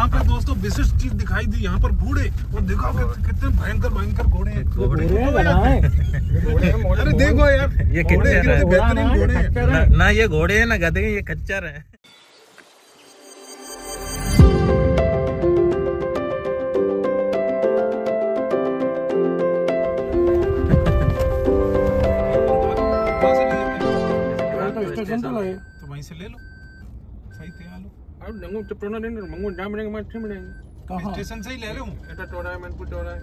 यहाँ पे दोस्तों विशिष्ट चीज़ दिखाई दी यहाँ पर घोड़े और देखो कितने भयंकर भयंकर घोड़े हैं। अरे देखो यार ये है। बेहतरीन घोड़े हैं। ना, ये घोड़े हैं ना गधे ये खच्चर है। ले तो तो वहीं से ले लो। थे आलू कहाँ? स्टेशन से ही ले लो?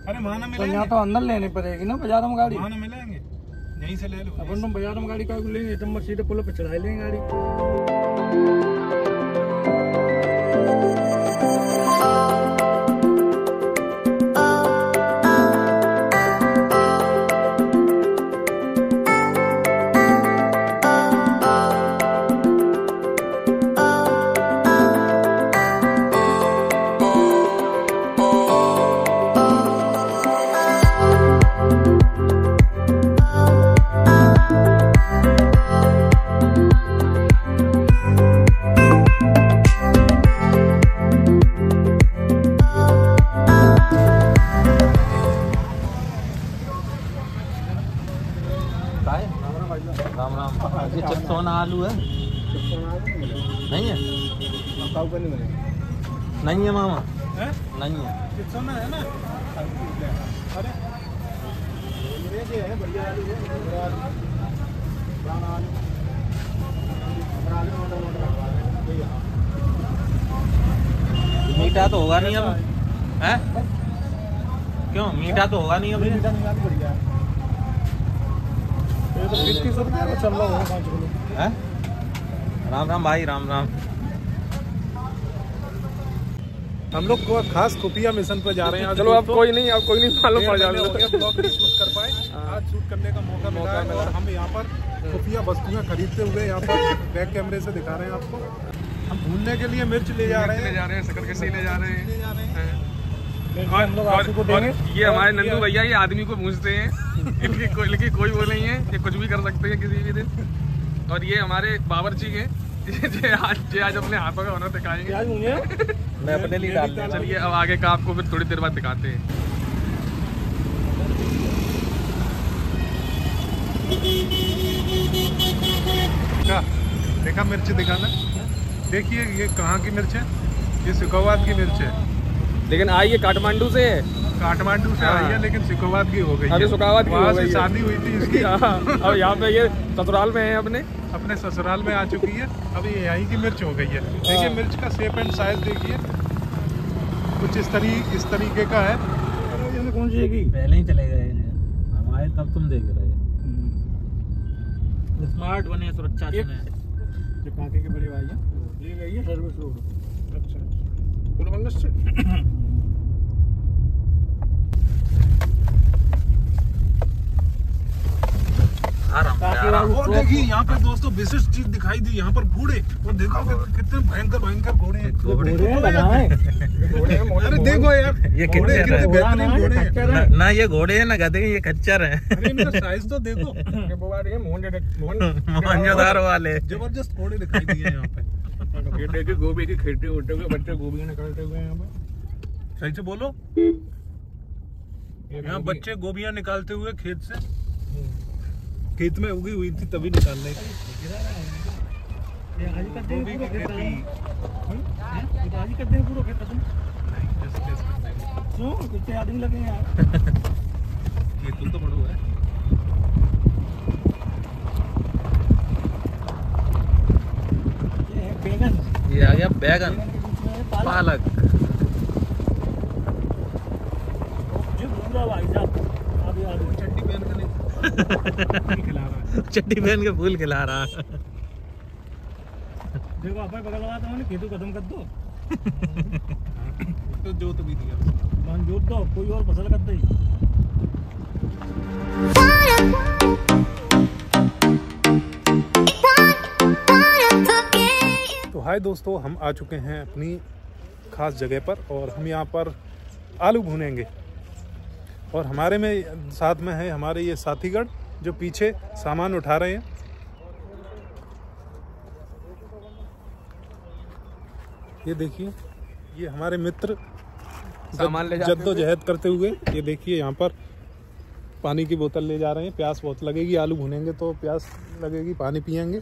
अरे वहाँ ना तो यहाँ तो अंदर लेनी पड़ेगी ना बाज़ार में गाड़ी? वहाँ ना मिलेंगे। यहीं से ले लो अपन तुम बाज़ार में गाड़ी का लेंगे तुम सीधे पुल पे चढ़ाई लेंगे गाड़ी। नहीं है मामा। हैं? नहीं है चिप्सोना है ना? अरे। ये है बढ़िया। मीठा तो होगा नहीं अब। है। क्यों? मीठा तो होगा नहीं मीठा नहीं बढ़िया। ये तो का चल रहा होगा किलो है? राम राम भाई राम राम। हम लोग को खास खुफिया मिशन पर जा रहे हैं चलो अब कोई नहीं अब कोई नहीं मालूम पड़ हो जाए ब्लॉग शूट कर पाए। आज शूट करने का मौका मिला है और हम यहाँ पर खुफिया वस्तुएँ खरीदते हुए यहाँ पर बैक कैमरे से दिखा रहे हैं आपको। हम भूलने के लिए मिर्च ले जा रहे ले हैं। जा रहे हैं शक्कर के ले जा रहे हैं। ले जा रहे हैं। और, और ये हमारे नंदू भैया ये आदमी को पूछते हैं। इनकी कोई इनकी कोई वो नहीं है ये कुछ भी कर सकते हैं किसी भी दिन। और ये हमारे बावर्ची हैं ये जे आज ये आज अपने हाथों का होना दिखाएँगे। प्याज मुझे मैं अपने लिए डाल चलिए अब आगे का आपको फिर थोड़ी देर बाद दिखाते हैं। क्या देखा मिर्च दिखाना देखिए ये कहाँ की मिर्च है? ये सिकोवाद की मिर्च है। लेकिन आई ये काठमांडू से है। काठमांडू से आई है लेकिन सिकोवाद की हो गई है। सुखावाद की हो गई से शादी हुई थी इसकी। हाँ, अब यहाँ पे ये ससुराल में है अपने? अपने ससुराल में आ चुकी है। अभी ये यहीं की मिर्च हो गई है। देखिए मिर्च का शेप एंड साइज़ देखिए। कुछ इस तरी इस तरीके का है। कौन सी है पहले ही चले गए हम आए तब तुम देख रहे स्मार्ट बने सुरक्षा जो काके के बड़े भाई हैं। ये गई है। सर्विस रोड अच्छा और देखिए यहाँ पे दोस्तों विशिष्ट चीज़ दिखाई दी यहाँ पर घोड़े और देखो कितने भयंकर भयंकर घोड़े अरे देखो यार ये घोड़े कितने है। घोड़े ना, ना ये घोड़े हैं ना गधे हैं, ये खच्चर है। साइज़ तो देखो। मोहनजोदारो वाले। ज़बरदस्त घोड़े दिखाई दिए यहाँ पे। गोभी की खेती होते हुए बच्चे गोभी निकालते हुए यहाँ पे। सही से बोलो। यहाँ बच्चे गोभियाँ निकालते हुए खेत से। खेत में उगी हुई थी तभी निकाल रहे थे। की आदमी लगे यार खेत तो बड़ो है ये है ये आ गया बैगन पालक पालक जो घूम रहा भाई साहब अभी आलू चट्टी पहन के नहीं खिला रहा है चट्टी पहन के फूल खिला रहा। है देखो आप बगल लगाता हूँ खेतों खत्म कर दो। तो जोत भी दिया। मान जोत दो कोई और फ़सल कर दे। तो हाय दोस्तों हम आ चुके हैं अपनी खास जगह पर और हम यहाँ पर आलू भूनेंगे। और हमारे में साथ में है हमारे ये साथीगढ़ जो पीछे सामान उठा रहे हैं। ये देखिए ये हमारे मित्र सामान ले जद्दोजहद करते हुए ये देखिए यहाँ पर पानी की बोतल ले जा रहे हैं। प्यास बहुत लगेगी आलू भुनेंगे तो प्यास लगेगी पानी पियेंगे।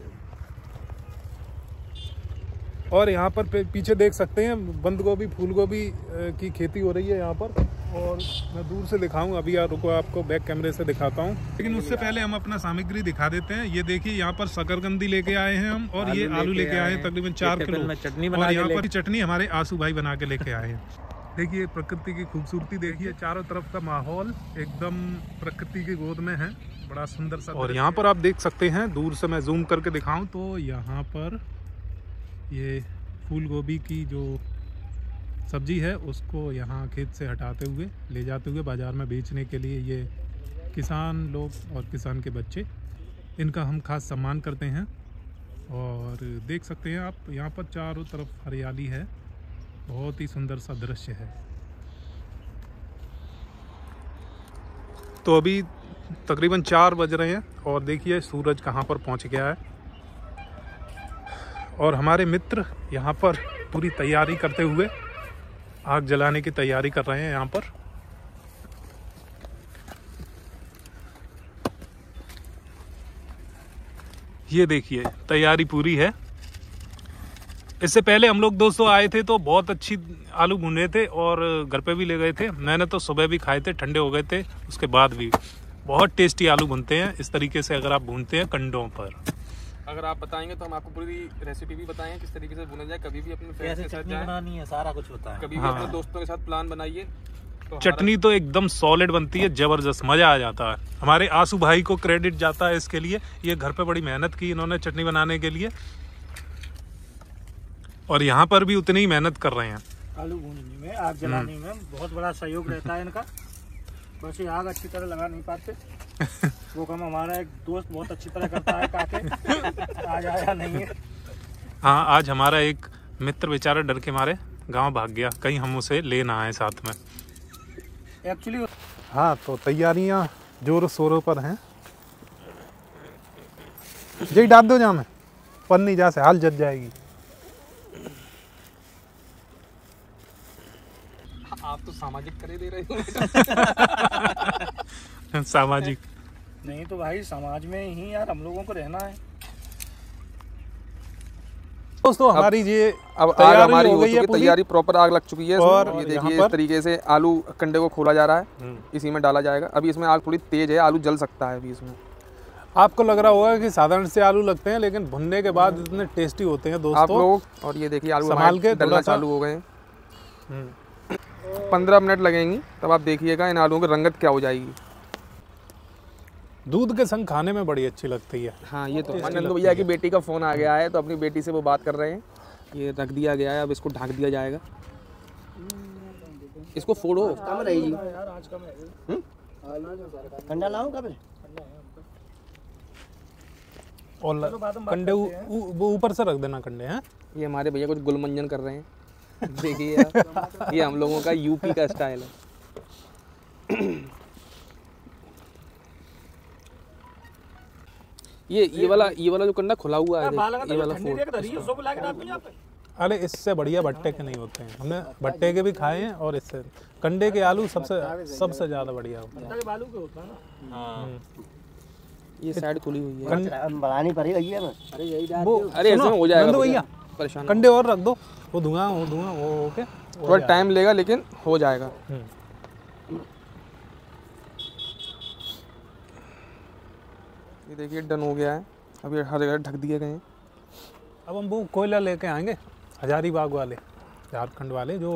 और यहाँ पर पीछे देख सकते हैं बंद गोभी फूल गोभी की खेती हो रही है यहाँ पर। और मैं दूर से दिखाऊँ अभी यार रुको आपको बैक कैमरे से दिखाता हूँ। लेकिन उससे पहले हम अपना सामग्री दिखा देते हैं। ये देखिए यहाँ पर शकरकंदी लेके आए हैं हम और ये आलू लेके आए हैं तकरीबन चार किलो। चटनी और यहाँ पर चटनी हमारे आँसू भाई बना के लेके आए हैं। देखिए प्रकृति की खूबसूरती देखिए चारों तरफ़ का माहौल एकदम प्रकृति की गोद में है। बड़ा सुंदर सा और यहाँ पर आप देख सकते हैं दूर से मैं जूम करके दिखाऊँ तो यहाँ पर ये फूल गोभी की जो सब्ज़ी है, उसको यहाँ खेत से हटाते हुए ले जाते हुए बाज़ार में बेचने के लिए ये किसान लोग और किसान के बच्चे, इनका हम खास सम्मान करते हैं। और देख सकते हैं आप, यहाँ पर चारों तरफ़ हरियाली है, बहुत ही सुंदर सा दृश्य है। तो अभी तकरीबन चार बज रहे हैं और देखिए सूरज कहाँ पर पहुँच गया है। और हमारे मित्र यहाँ पर पूरी तैयारी करते हुए आग जलाने की तैयारी कर रहे हैं यहाँ पर। ये देखिए, तैयारी पूरी है। इससे पहले हम लोग दोस्तों आए थे तो बहुत अच्छी आलू भुने थे और घर पे भी ले गए थे। मैंने तो सुबह भी खाए थे, ठंडे हो गए थे, उसके बाद भी। बहुत टेस्टी आलू भूनते हैं, इस तरीके से अगर आप भूनते हैं कंडों पर। अगर आप बताएँगे तो हम आपको पूरी रेसिपी भी बताएँ किस तरीके से बुना जाए कभी भी अपने फ्रेंड्स के साथ चटनी बनानी है सारा कुछ होता है। कभी भी हाँ। अपने दोस्तों के साथ प्लान बनाइए। तो चटनी तो एकदम सॉलिड बनती है ज़बरदस्त मज़ा आ जाता है। हमारे आँसू भाई को क्रेडिट जाता है इसके लिए। ये घर पे बड़ी मेहनत की इन्होंने चटनी बनाने के लिए। और यहाँ पर भी उतनी ही मेहनत कर रहे हैं। आलू भूनने में आग जलाने में बहुत बड़ा सहयोग रहता है इनका। बस ये आग अच्छी तरह लगा नहीं पाते। वो काम हमारा एक दोस्त बहुत अच्छी तरह करता है काके। आज आया नहीं है। हाँ आज हमारा एक मित्र बेचारा डर के मारे गाँव भाग गया। कहीं हम उसे ले ना आए साथ में। एक्चुअली हाँ तो तैयारियाँ जोरों शोरों पर हैं। जी डाल दो जामे। पन्नी जा से हाल जज जाएगी। आप तो सामाजिक करे दे रहे हो। सामाजिक। नहीं तो भाई समाज में ही यार हम लोगों को रहना है। दोस्तों हमारी ये अब आग तैयारी हमारी हो गई चुकी है तैयारी प्रॉपर आग लग चुकी है और ये देखिए इस तरीके से आलू कंडे को खोला जा रहा है। इसी में डाला जाएगा। अभी इसमें आग थोड़ी तेज है आलू जल सकता है अभी इसमें। आपको लग रहा होगा कि साधारण से आलू लगते हैं लेकिन भुनने के बाद इतने टेस्टी होते हैं दोस्तों। आप लोग और ये देखिए आलू संभाल के डलना चालू हो गए हैं। हम्म। पंद्रह मिनट लगेंगी तब आप देखिएगा इन आलूओं की रंगत क्या हो जाएगी। दूध के संग खाने में बड़ी अच्छी लगती है। हाँ ये तो नंदू भैया की बेटी का फ़ोन आ गया है तो अपनी बेटी से वो बात कर रहे हैं। ये रख दिया गया है अब इसको ढक दिया जाएगा। इसको फोड़ो। कम रहेगी ठंडा लाऊं कब? और कंडे वो ऊपर से रख देना कंडे हैं? ये हमारे भैया कुछ गुलमंजन कर रहे हैं। देखिए ये हम लोगों का यूपी का स्टाइल है। ये ये वाला ये वाला जो कंडा खुला हुआ है देख, ये वाला फोड़ अरे इससे बढ़िया भट्टे के नहीं होते हैं। हमने भट्टे के भी खाए हैं और इससे कंडे के आलू सबसे सबसे ज़्यादा बढ़िया होते हैं। बालू के होता है ना। हाँ। ये साइड खुली हुई है। बढ़ानी पड़ेगी अरे यही डाल वो अरे ऐसे में हो जाएगा भैया। भैया परेशान कंडे और रख दो। वो धुआँ वो धुआँ वो ओके थोड़ा टाइम लेगा लेकिन हो जाएगा। ये देखिए डन हो गया है। अभी हर जगह ढक दिए गए हैं। अब हम वो कोयला लेके आएँगे हजारीबाग वाले झारखंड वाले जो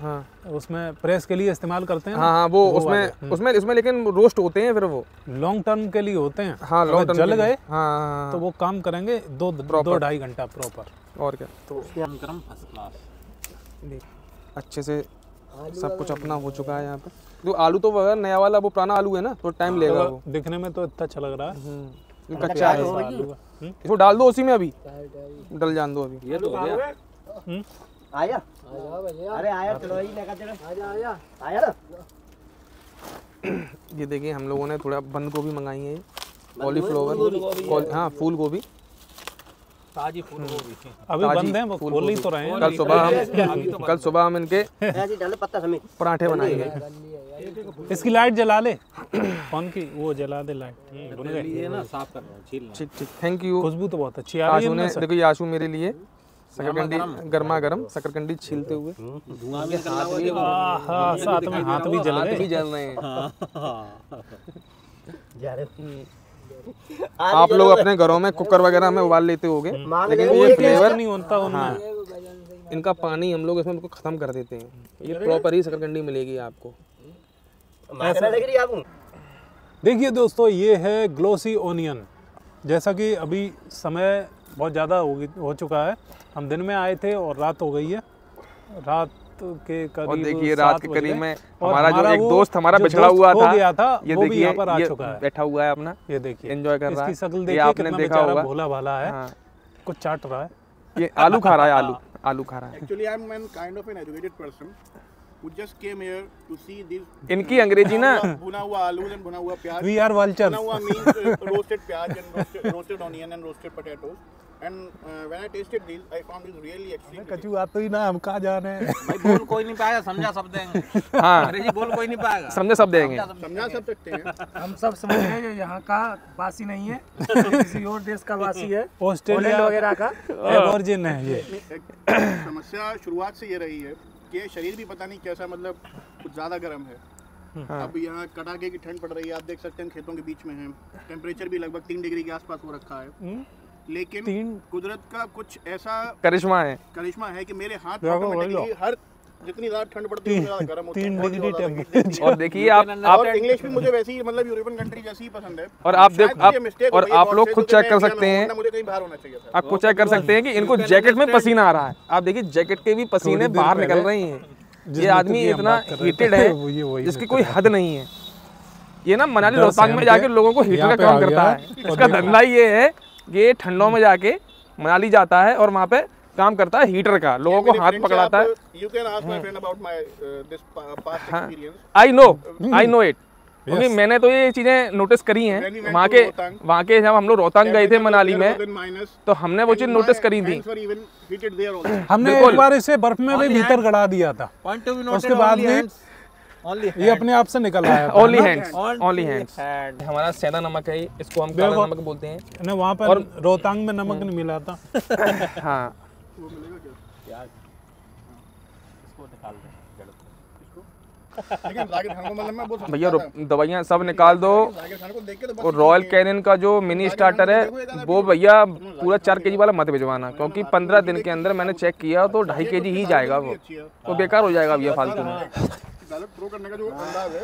हाँ। उसमें प्रेस के लिए इस्तेमाल करते हैं हाँ हाँ वो वाले। उसमें उसमें इसमें लेकिन रोस्ट होते हैं फिर वो। लॉन्ग टर्म के लिए होते हैं। हाँ लॉन्ग टर्म जल गए हाँ हाँ, हाँ। तो वो काम करेंगे दो दो ढाई घंटा प्रॉपर और क्या? गरम फ़र्स्ट क्लास अच्छे से सब कुछ अपना हो चुका है यहाँ पे। जो आलू तो वह नया वाला वो पुराना आलू है ना तो टाइम लेगा वो। दिखने में तो इतना अच्छा लग रहा है। हम्म, कच्चा है। आलू हम्म? इसको डाल दो उसी में अभी। डल जान दो अभी। ये तो हो गया। हम्म? आया? अरे आया चलो यही लेकर चलो। आजा आया। आया ये देखिए हम लोगों ने थोड़ा बंद गोभी मंगाई है। कॉलीफ्लावर कॉल- हाँ फूल गोभी। ताजी फूल अभी बंद है वो खोल ही तो रहे हैं। कल सुबह हम कल सुबह हम इनके पराठे बनाएँगे। इसकी लाइट जला ले। फ़ोन की? वो जला दे लाइट। ये ना साफ़ कर रहा हूँ। छील ठीक ठीक। थैंक यू खुशबू तो बहुत अच्छी आ रही आशू है ने देखो ये आशू मेरे लिए। शकरकंडी गर्मा गर्म शकरकंडी छीलते हुए। धुआँ भी हाँ। साथ में हाथ भी जल रहे हैं। जा रहे आप लोग अपने घरों में कुकर वगैरह में उबाल लेते होगे लेकिन ये फ्लेवर नहीं होता उनमें। इनका पानी हम लोग इसमें बिल्कुल खत्म कर देते हैं। ये प्रॉपर ही शकरकंडी मिलेगी आपको। मांगना लग रही आपको देखिए दोस्तों ये है ग्लोसी ओनियन जैसा कि अभी समय बहुत ज़्यादा हो हो चुका है। हम दिन में आए थे और रात हो गई है। रात के करीब और देखिए रात के करीब में हमारा जो एक दोस्त हमारा बिछड़ा हुआ था गया था ये वो भी देखिए यहाँ पर आ ये चुका है। बैठा हुआ है अपना। ये देखिए एंजॉय कर रहा है। इसकी शक्ल देखिए आपने देखा होगा। भोला भाला है। हाँ। कुछ चाट रहा है। ये आलू खा रहा है आलू आलू खा रहा है। Actually, I'm an kind of an educated person who just came here to see these इनकी अंग्रेज़ी ना भुना हुआ आलू and भुना हुआ प्याज. We are vulture Bhuna hua means uh, roasted pyaj and roasted, roasted onion and roasted potatoes. And uh, when I tasted these, I found these really extremely. कचू आता ही ना हम कहाँ जा रहे हैं? भाई बोल कोई नहीं पाएगा समझा सब देंगे। हाँ। अंग्रेज़ी बोल कोई नहीं पाएगा। समझे सब देंगे। समझा सब सकते हैं। हम सब समझ गए ये यहाँ का वासी नहीं है किसी और देश का वासी है। ऑस्ट्रेलिया। वगैरह का। एवर्जिन है ये। समस्या शुरुआत से ये रही है कि शरीर भी पता नहीं कैसा मतलब कुछ ज़्यादा गर्म है। अब यहाँ कड़ाके की ठंड पड़ रही है आप देख सकते हैं खेतों के बीच में है। टेम्परेचर भी लगभग तीन डिग्री के आसपास हो रखा है। लेकिन तीन कुदरत का कुछ ऐसा करिश्मा है। करिश्मा है कि मेरे हाथ हर जितनी ज़्यादा ठंड पड़ती है गर्म होता है। तीन डिग्री टेम्परेचर और देखिए आप आप और इंग्लिश भी मुझे वैसी ही मतलब यूरोपियन कंट्री जैसी ही पसंद है। और आप देख- आप- और आप लोग खुद चेक कर सकते हैं। मुझे कहीं बाहर होना चाहिए था। आपको चेक कर सकते हैं कि इनको जैकेट में पसीना आ रहा है। आप देखिए जैकेट के भी पसीने बाहर निकल पहले रहे हैं। ये आदमी इतना हीटेड है जिसकी कोई हद नहीं है। ये ना मनाली रोहतांग में जाके लोगों को हीटर का काम करता है। इसका। धंधा ये है ये ठंडों में जाके मनाली जाता है और वहाँ पे काम करता है हीटर का लोगों को हाथ पकड़ाता है। I know I know it क्योंकि मैंने तो ये चीज़ें नोटिस करी हैं। वहाँ के वहाँ के जब हम लोग रोहतांग गए थे मनाली में तो हमने वो चीज़ नोटिस करी थी। हमने एक बार इसे बर्फ़ में भी भीतर गड़ा दिया था। उसके बाद ओनली ये अपने आप से निकल आया था ओनली ना? हैंड्स ओनली हैंड्स हमारा सैदा नमक है इसको हम काला नमक बोलते हैं। इन्हें वहाँ पर रोहतांग में नमक नहीं मिला था। हाँ। भैया दवाइयाँ सब निकाल दो। तो और रॉयल कैनियन का जो मिनी स्टार्टर है वो भैया पूरा चार केजी वाला मत भिजवाना क्योंकि पंद्रह दिन के अंदर मैंने चेक किया तो ढाई केजी ही जाएगा वो। तो बेकार हो जाएगा भैया फालतू में। थ्रो करने का जो अंदाज है।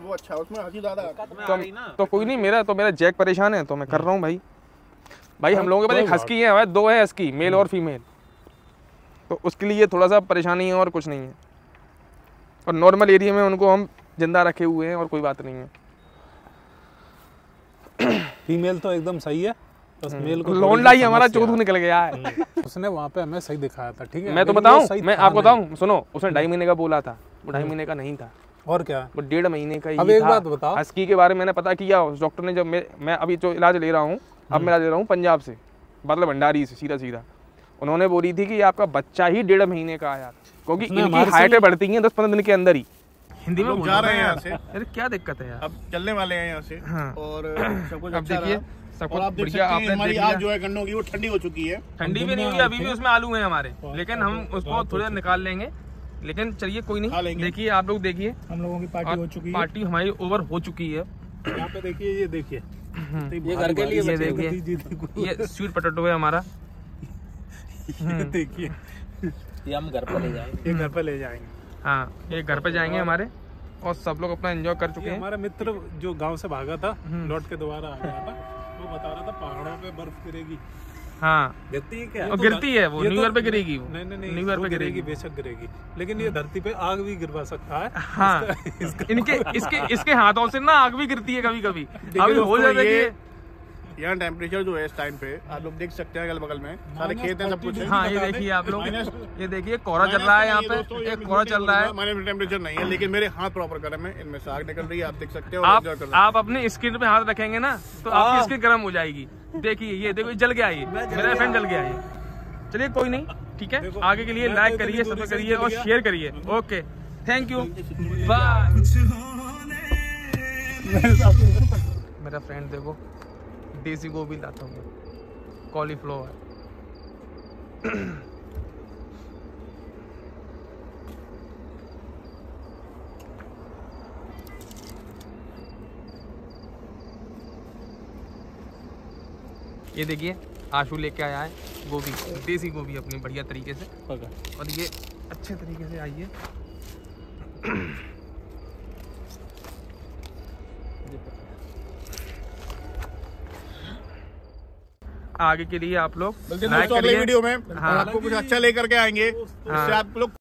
वो अच्छा है उसमें हँसी ज़्यादा तो, तो कोई नहीं मेरा तो मेरा जैक परेशान है तो मैं कर रहा हूँ भाई। भाई हम लोगों के पास एक हस्की है दो है हस्की मेल और फीमेल। तो उसके लिए थोड़ा सा परेशानी है और कुछ नहीं है। और नॉर्मल एरिया में उनको हम ज़िंदा रखे हुए हैं और कोई बात नहीं है। फीमेल तो एकदम सही है। बस मेल को लोंडा ही हमारा समस्या निकल गया है। है। उसने वहाँ पे हमें सही दिखाया था ठीक है? मैं तो बताऊँ मैं आपको। बताऊँ सुनो उसने ढाई महीने का बोला था। वो ढाई महीने का नहीं था। और क्या? वो डेढ़ महीने का ही अब एक था। बात बताओ। हस्की के बारे में मैंने पता किया उस डॉक्टर ने जब मैं मैं अभी जो इलाज ले रहा हूँ अब मैं इलाज ले रहा हूँ पंजाब से मतलब भंडारी से सीधा सीधा उन्होंने बोली थी कि आपका बच्चा ही डेढ़ महीने का आया क्योंकि इनकी हाइटें बढ़ती हैं दस पंद्रह दिन के अंदर ही। हिंदी में जा रहे हैं यहाँ से। अरे क्या दिक्कत है यार? अब चलने वाले हैं यहाँ से। हाँ। और सब कुछ अब अच्छा देखिए। सब आप देख सकते हैं हमारी आग जो है गन्नों की वो ठंडी हो चुकी है। ठंडी भी नहीं हुई अभी भी उसमें आलू हैं हमारे। लेकिन हम उसको थोड़ी देर निकाल लेंगे। लेकिन चलिए कोई नहीं देखिए आप लोग देखिए। हम लोगों की पार्टी हो चुकी है। पार्टी हमारी ओवर हो चुकी है। यहाँ पे देखिए ये देखिए। ये घर के लिए ये देखिए। ये स्वीट पोटैटो है हमारा। देखिए। ये हम घर पर ले जाएँगे। घर पे ले जाएँगे। हाँ ये घर पे जाएँगे हमारे। और सब लोग अपना एंजॉय कर चुके हैं। हमारा मित्र जो गाँव से भागा था लौट के दोबारा आ गया था वो बता रहा था पहाड़ों पे बर्फ़ गिरेगी। हाँ। गिरती है क्या? और गिरती है वो न्यूयर न्यू तो- ईयर पे गिरेगी वो। नहीं नहीं नहीं न्यू ईयर पे गिरेगी। बेशक गिरेगी। लेकिन ये धरती पे आग भी गिरवा सकता है। हाँ। इसका- इनके इसके इसके हाथों से ना आग भी गिरती है कभी कभी अभी हो जाता है यहाँ टेम्परेचर जो है इस टाइम पे आप लोग देख सकते हैं अगल बगल में। सारे खेत हैं सब कुछ। है हाँ ये देखिए आप लोग ये देखिए कोहरा चल रहा है यहाँ पे। एक कोहरा चल रहा है। माइनस टेम्परेचर नहीं है लेकिन मेरे हाथ प्रॉपर गर्म है इनमें से आग निकल रही है आप देख सकते हो आप हैं। अपनी स्किन पे हाथ रखेंगे ना तो आपकी स्किन गर्म हो जाएगी। देखिए ये देखो जल गया ये। मेरा फ़ैन जल गया ये। चलिए कोई नहीं ठीक है? आगे के लिए लाइक करिए सब्सक्राइब करिए और शेयर करिए। ओके थैंक यू बाय मेरा फ्रेंड देखो। देसी गोभी लाता हूँ कॉलीफ्लावर ये देखिए आशू लेके आया है गोभी। देसी गोभी अपनी बढ़िया तरीके से। और ये अच्छे तरीके से आई है आगे के लिए आप लोग हैं अगले वीडियो में। हाँ। आपको कुछ अच्छा लेकर के आएँगे। जिससे आप लोग